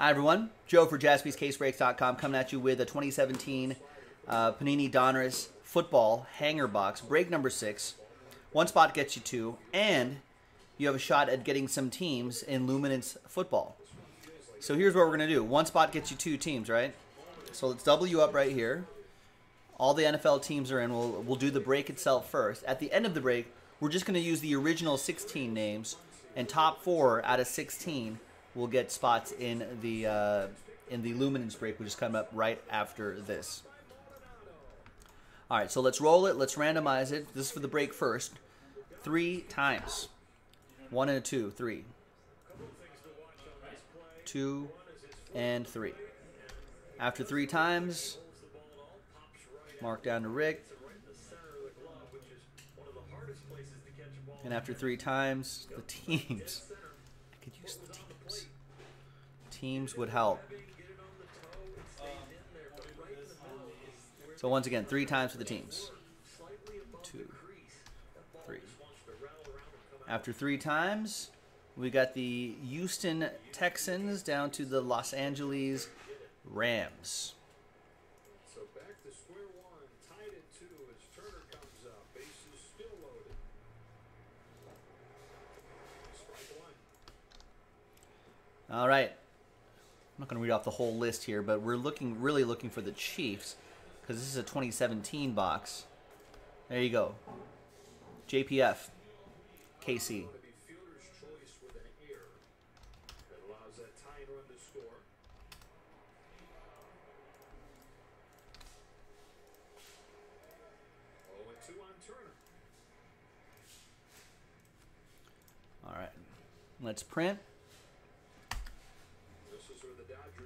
Hi, everyone. Joe for jaspyscasebreaks.com coming at you with a 2017 uh, Panini Donruss football hanger box, break number six. One spot gets you two, and you have a shot at getting some teams in Luminance football. So here's what we're going to do. One spot gets you two teams, right? So let's double you up right here. All the NFL teams are in. We'll, we'll do the break itself first. At the end of the break, we're just going to use the original 16 names, and top four out of 16 will get spots in the uh, in the luminance break, which is coming up right after this. All right, so let's roll it. Let's randomize it. This is for the break first. Three times. One and a two. Three. Two and three. After three times, mark down to Rick. And after three times, the teams. I could use the teams. Teams would help. So once again, three times for the teams. Two, three. After three times, we got the Houston Texans down to the Los Angeles Rams. So back to square one, tied at two as Turner comes up. Bases still loaded. Strike one. All right. I'm not going to read off the whole list here, but we're looking really looking for the Chiefs because this is a 2017 box. There you go. JPF. KC. To be fielder's choice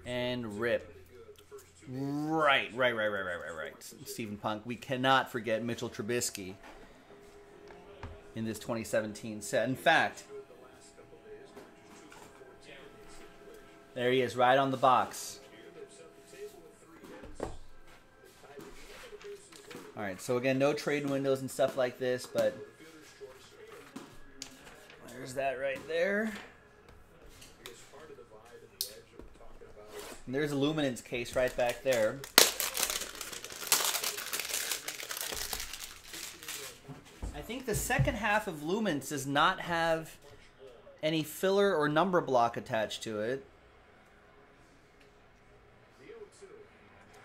and rip. Right, right, right, right, right, right, right. Stephen Punk. We cannot forget Mitchell Trubisky in this 2017 set. In fact, there he is, right on the box. All right, so again, no trade windows and stuff like this, but there's that right there. I guess part of the vibe and the edge that we're talking about is And there's a luminance case right back there. I think the second half of Lumens does not have any filler or number block attached to it.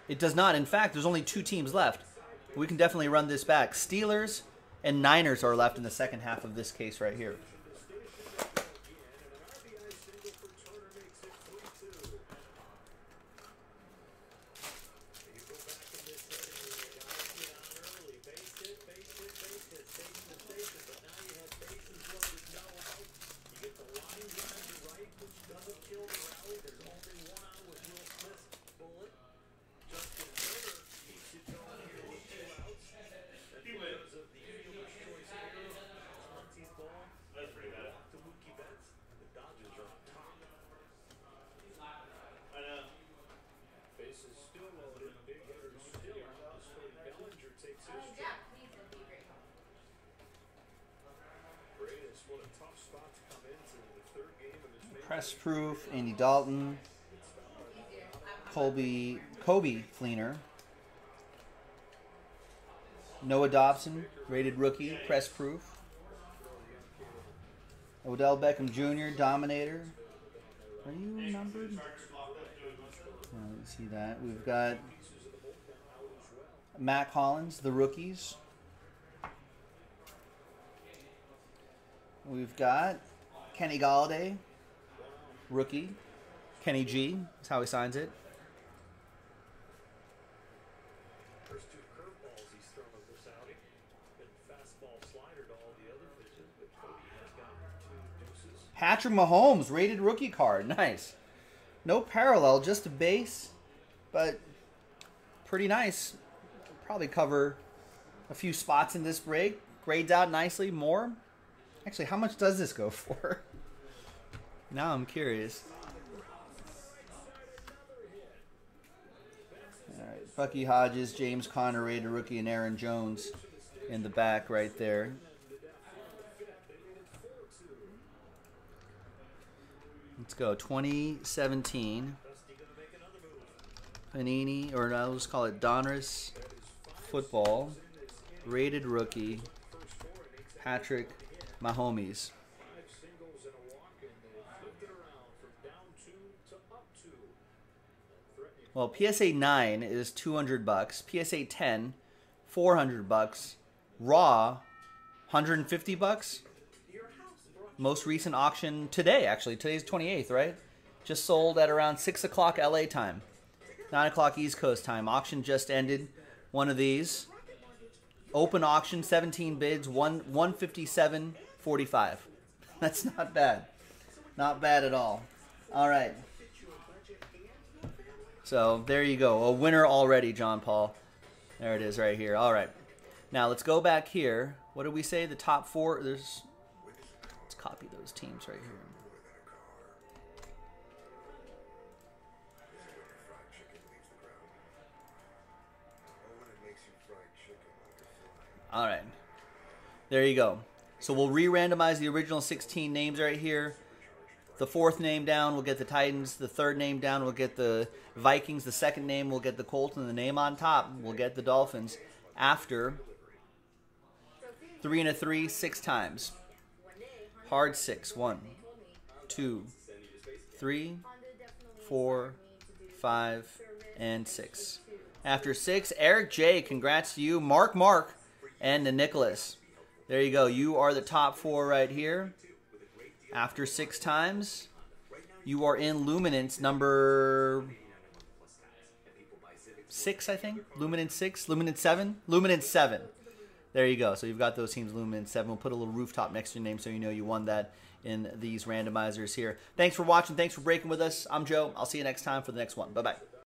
It does not. In fact, there's only two teams left. We can definitely run this back. Steelers and Niners are left in the second half of this case right here. Press proof, Andy Dalton, Colby, Coby Fleener, Noah Dobson, rated rookie, press proof. Odell Beckham Jr., Dominator. Are you numbered? Uh, let's see that. We've got Matt Collins, the rookies. We've got Kenny Golladay, rookie. Kenny G. is how he signs it. First two curveballs he's thrown at the Saudi. Been fastball slider to all the other pitches, but Cody has gotten two deuces. Patrick Mahomes, rated rookie card. Nice. No parallel, just a base, but pretty nice. Probably cover a few spots in this break. Grades out nicely. More. Actually, how much does this go for? Now I'm curious. All right, Bucky Hodges, James Conner, rated rookie, and Aaron Jones in the back right there. Let's go. 2017 Panini, or no, let's call it Donruss Football Rated Rookie Patrick Mahomes. Five singles and a walk, and they flipped it around from down two to up two. Threatening Well, PSA 9 is 200 bucks. PSA 10 400 bucks. Raw 150 bucks. Most recent auction today, actually. Today's 28th, right? Just sold at around 6 o'clock LA time. 9 o'clock East Coast time. Auction just ended. One of these. Open auction, 17 bids, one 157.45. That's not bad. Not bad at all. All right. So there you go. A winner already, John Paul. There it is right here. All right. Now let's go back here. What did we say? The top four. There's. Let's copy those teams right here. All right. There you go. So we'll re-randomize the original 16 names right here. The fourth name down, we'll get the Titans. The third name down, we'll get the Vikings. The second name, we'll get the Colts. And the name on top, we'll get the Dolphins. After three and a three, six times. Hard six. One, two, three, four, five, and six. After six, Eric J. Congrats to you, Mark, Mark, and the Nicholas. There you go. You are the top four right here. After six times, you are in Luminance number six, I think. Luminance six, Luminance seven, Luminance seven. There you go. So you've got those teams, Luminance seven. We'll put a little rooftop next to your name so you know you won that in these randomizers here. Thanks for watching. Thanks for breaking with us. I'm Joe. I'll see you next time for the next one. Bye bye.